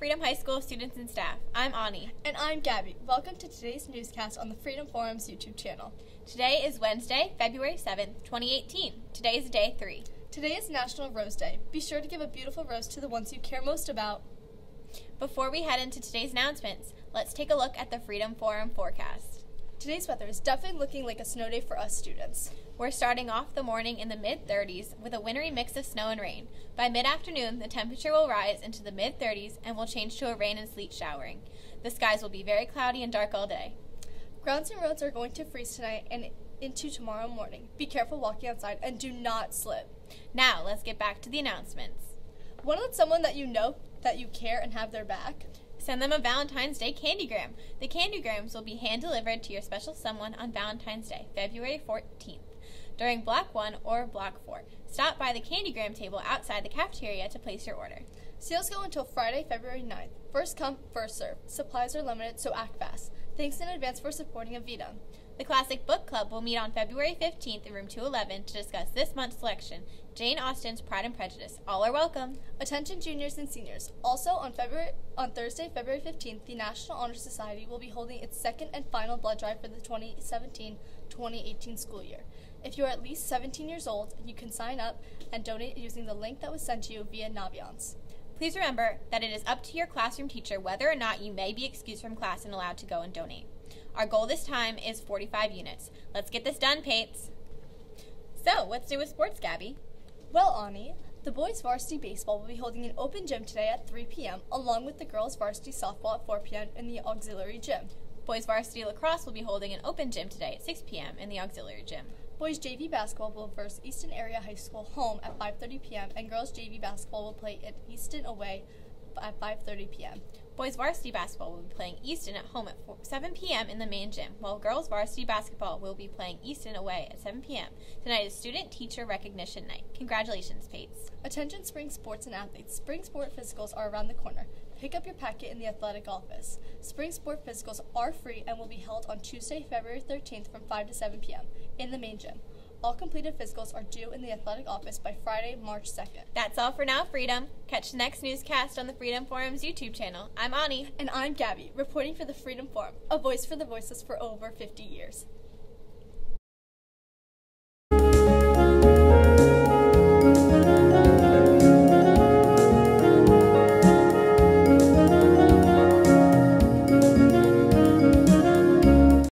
Freedom High School students and staff. I'm Ani. And I'm Gabby. Welcome to today's newscast on the Freedom Forum's YouTube channel. Today is Wednesday, February 7th, 2018. Today is day three. Today is National Rose Day. Be sure to give a beautiful rose to the ones you care most about. Before we head into today's announcements, let's take a look at the Freedom Forum forecast. Today's weather is definitely looking like a snow day for us students. We're starting off the morning in the mid 30s with a wintry mix of snow and rain. By mid afternoon, the temperature will rise into the mid 30s and will change to a rain and sleet showering. The skies will be very cloudy and dark all day. Grounds and roads are going to freeze tonight and into tomorrow morning. Be careful walking outside and do not slip. Now, let's get back to the announcements. Want to let someone that you know that you care and have their back? Send them a Valentine's Day candygram. The candygrams will be hand delivered to your special someone on Valentine's Day, February 14th during Block 1 or Block 4. Stop by the Candygram table outside the cafeteria to place your order. Sales go until Friday, February 9th. First come, first serve. Supplies are limited, so act fast. Thanks in advance for supporting Avita. The Classic Book Club will meet on February 15th in room 211 to discuss this month's selection, Jane Austen's Pride and Prejudice. All are welcome. Attention juniors and seniors. Also on February on Thursday, February 15th, the National Honor Society will be holding its second and final blood drive for the 2017-2018 school year. If you are at least 17 years old, you can sign up and donate using the link that was sent to you via Naviance. Please remember that it is up to your classroom teacher whether or not you may be excused from class and allowed to go and donate. Our goal this time is 45 units. Let's get this done, Pates. So, what's new with sports, Gabby? Well, Ani, the boys varsity baseball will be holding an open gym today at 3 p.m., along with the girls varsity softball at 4 p.m. in the auxiliary gym. Boys varsity lacrosse will be holding an open gym today at 6 p.m. in the auxiliary gym. Boys JV basketball will verse Easton Area High School home at 5:30 p.m. and girls JV basketball will play at Easton away at 5:30 p.m. Boys varsity basketball will be playing Easton at home at 4, 7 p.m. in the main gym, while girls varsity basketball will be playing Easton away at 7 p.m. Tonight is Student Teacher Recognition Night. Congratulations, Pates. Attention spring sports and athletes. Spring sport physicals are around the corner. Pick up your packet in the athletic office. Spring sport physicals are free and will be held on Tuesday, February 13th from 5 to 7 p.m. in the main gym. All completed physicals are due in the athletic office by Friday, March 2nd. That's all for now, Freedom. Catch the next newscast on the Freedom Forum's YouTube channel. I'm Ani. And I'm Gabby, reporting for the Freedom Forum, a voice for the voiceless for over 50 years.